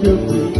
que eu fiz.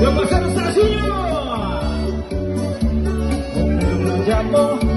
Meu parceiro Serginho! Um grande amor